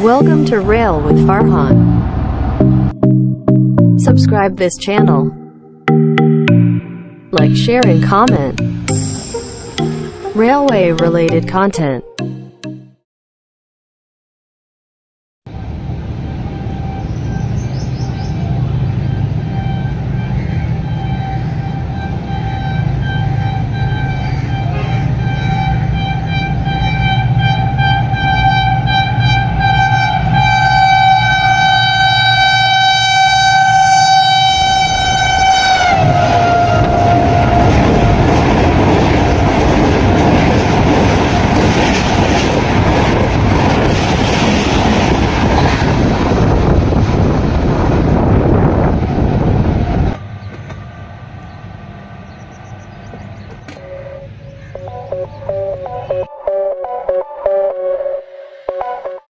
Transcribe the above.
Welcome to Rail with Farhan. Subscribe this channel. Like, share and comment. Railway related content.